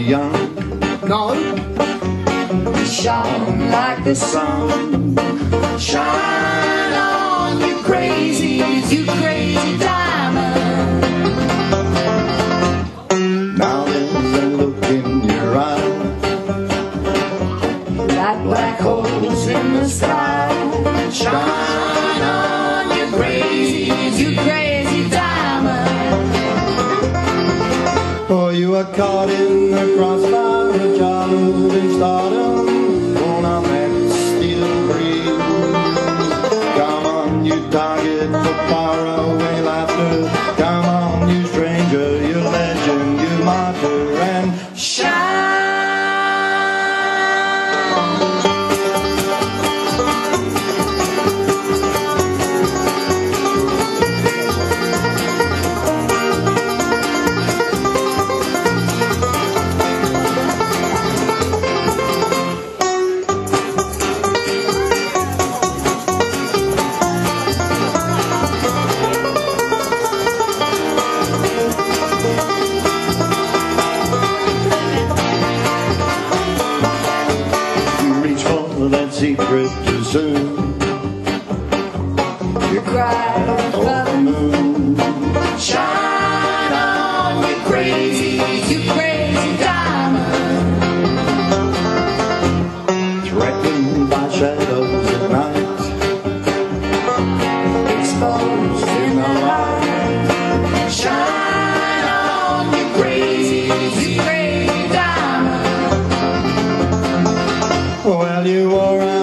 young. No. Shine like the sun. Shine on, you crazies, you crazy diamond. Now there's a look in your eye. Like black holes in the sky. Shine on, you crazies, you crazy caught in the crossfire of childhood and stardom. Born on that steel breeze. Come on, you target for faraway secret too soon You cry Oh, the moon Shine on, you crazy, you crazy diamond. Threatened by shadows at night Exposed in the light. Shine on, you crazy, you crazy diamond. Well, you wore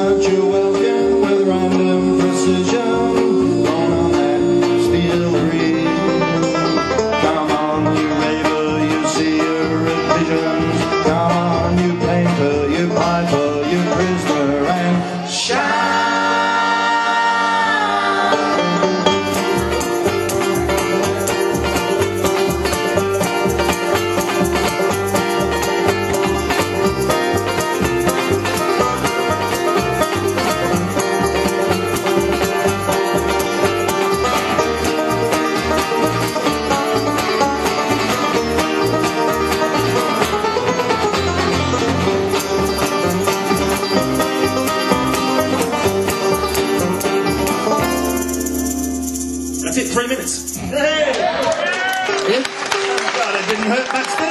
Three minutes. God, it didn't hurt it?